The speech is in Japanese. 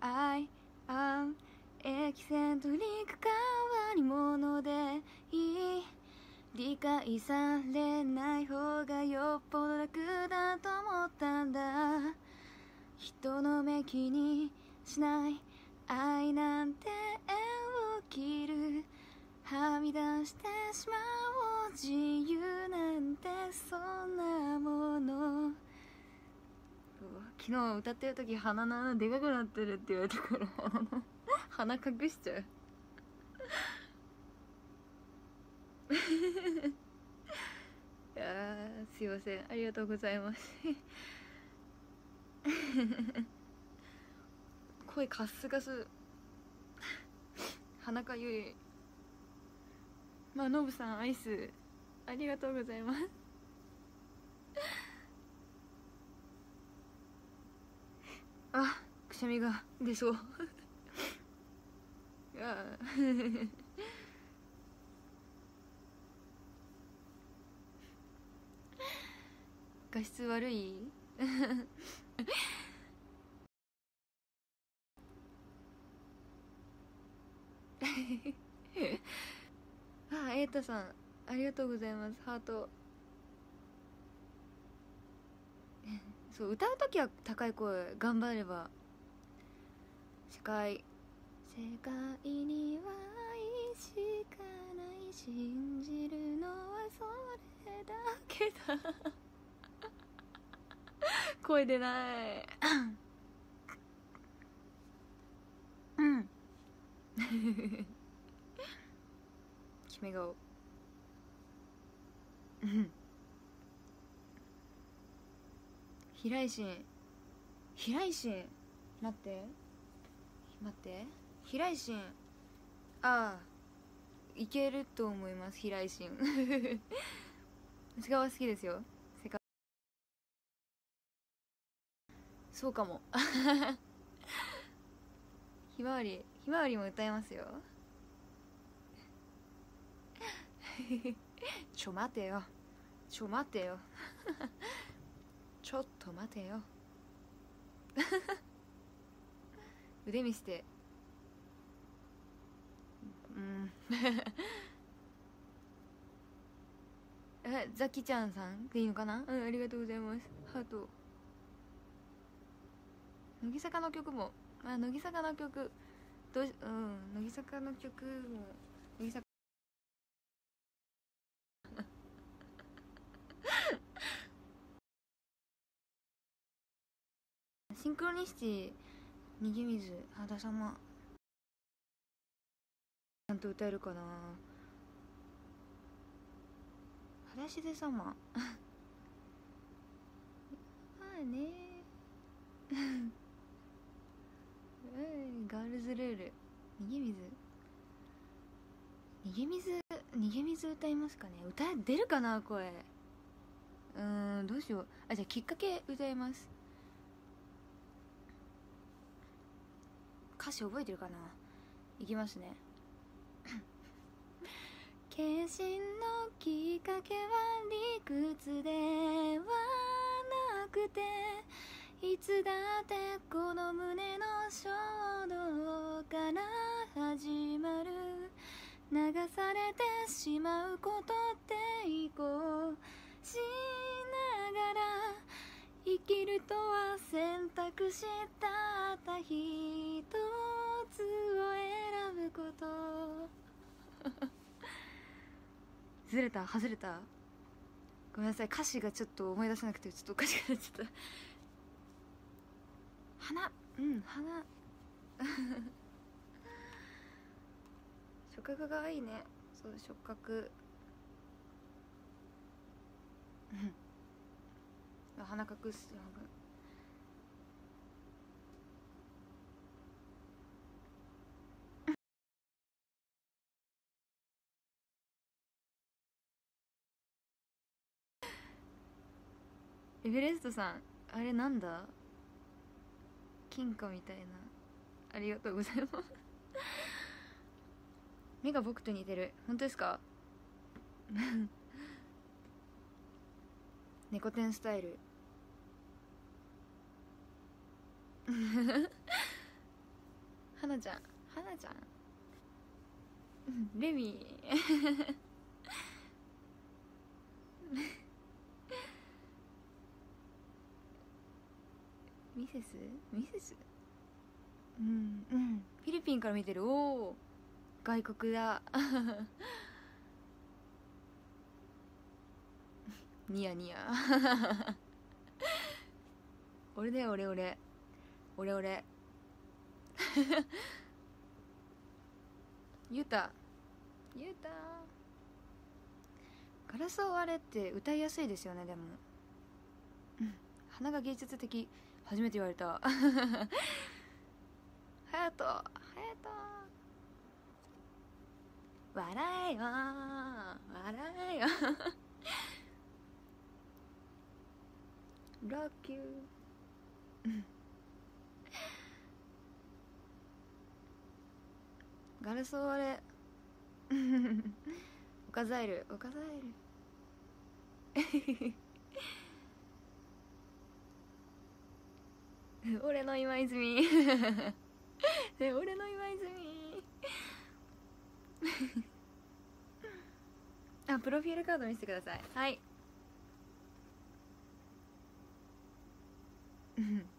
I am エキセントリック変わり者でいい。理解されない方がよっぽど楽だと思ったんだ。人の目気にしない。愛なんて縁を切る。はみ出してしまおう。自由。昨日歌ってる時鼻の穴でかくなってるって言われたから鼻隠しちゃう。いやすいません。ありがとうございます。声カスカス。鼻かゆい。まあノブさんアイス。ありがとうございますあくしゃみが出そう。画質悪い？あ瑛太さんありがとうございます。ハート。そう歌う時は高い声頑張れば世界世界には愛しかない信じるのはそれだけだ。声出ない。うん。決め顔。うん。平井心。平井心。待ってて。平井心ああ。いけると思います平井心私が好きですよ。そうかも。ひまわり。ひまわりも歌えますよ。ちょ待てよ。ちょ待てよ。ちょっと待てよ。腕見せて。えザキちゃんさん？でいいのかな？うんありがとうございます。ハート。乃木坂の曲も。あ乃木坂の曲どうしうん乃木坂の曲も乃木坂。シンクロニシティ逃げ水肌様。ちゃんと歌えるかな。裸足で様。まあね。うんガールズルール。逃げ水。逃げ水逃げ水歌いますかね。歌出るかな声。うーんどうしよう。あじゃあきっかけ歌います。歌詞覚えてるかな。いきますね。決心のきっかけは理屈ではなくていつだってこの胸の衝動から始まる。流されてしまうことって移行しながら生きるとは選択したった一つを選ぶこと。ずれた外れた。ごめんなさい。歌詞がちょっと思い出せなくてちょっとおかしくなっちゃった。花。うん花。触覚がいいね。そう触覚。うん。鼻隠すエベレストさんあれなんだ？金貨みたいな。ありがとうございます。目が僕と似てる。本当ですか？猫天スタイル。なちゃん。はなちゃん。レミミ。セス？ミセス？うんうん。フィリピンから見てる。おお外国だ。ニヤニヤ。俺だよ俺俺。俺俺。ゆうたゆうたガラスを割れって歌いやすいですよねでも。鼻が芸術的。初めて言われた。はやとはやと笑えよ。笑えよ。Rock you ガラスを割れオカザエルオカザエル。俺の今泉。俺の今泉。あプロフィールカード見せてください。はい。うん